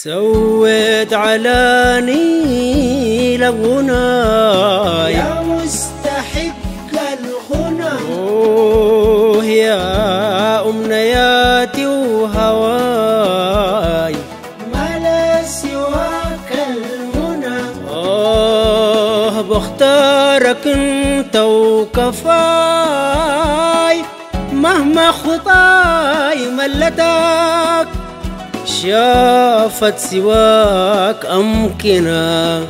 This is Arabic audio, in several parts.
سويت على نيل غناي يا مستحق الغنى. أوه يا أمنياتي وهواي. ما لا سواك المنى آه بختارك أنت وكفاي. مهما خطاي ملتك شافت سواك أمكنة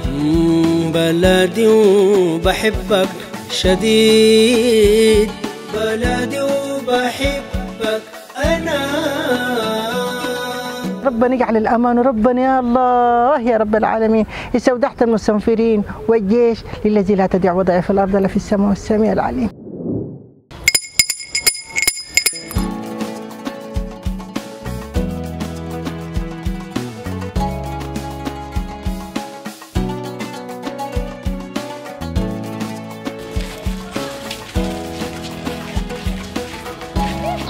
بلدي وبحبك شديد. بلدي وبحبك أنا. ربنا يجعل الأمان وربنا يا الله يا رب العالمين. استودعت المستنفرين والجيش للذي لا تدع وضعه في الأرض لا في السماء والسميع العليم.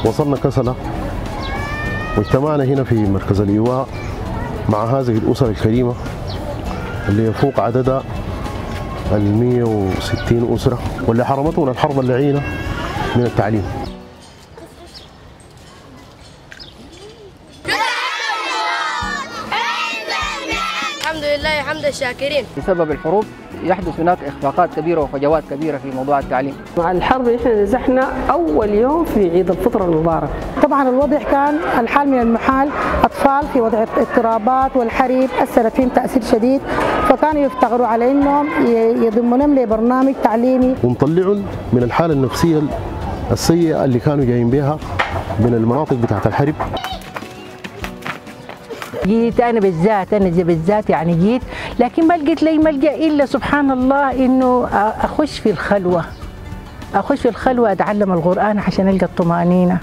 وصلنا كسلة. واجتمعنا هنا في مركز الإيواء مع هذه الأسر الكريمة اللي يفوق عددها ال 160 أسرة واللي حرمتهم الحرب اللعينة من التعليم. الحمد لله حمد الشاكرين بسبب الحروب يحدث هناك إخفاقات كبيرة وفجوات كبيرة في موضوع التعليم. مع الحرب إحنا نزحنا أول يوم في عيد الفطر المبارك. طبعا الوضع كان الحال من المحال أطفال في وضع اضطرابات والحريق أثرت فيهم تأثير شديد فكانوا يفتقروا على إنهم يضمونهم لبرنامج تعليمي. ونطلعهم من الحالة النفسية السيئة اللي كانوا جايين بها من المناطق بتاعت الحرب. جيت أنا بالذات أنا زي بالذات يعني جيت لكن ما لقيت لي ملجأ إلا سبحان الله إنه اخش في الخلوة. أخش في الخلوة أتعلم القرآن عشان ألقى الطمأنينة.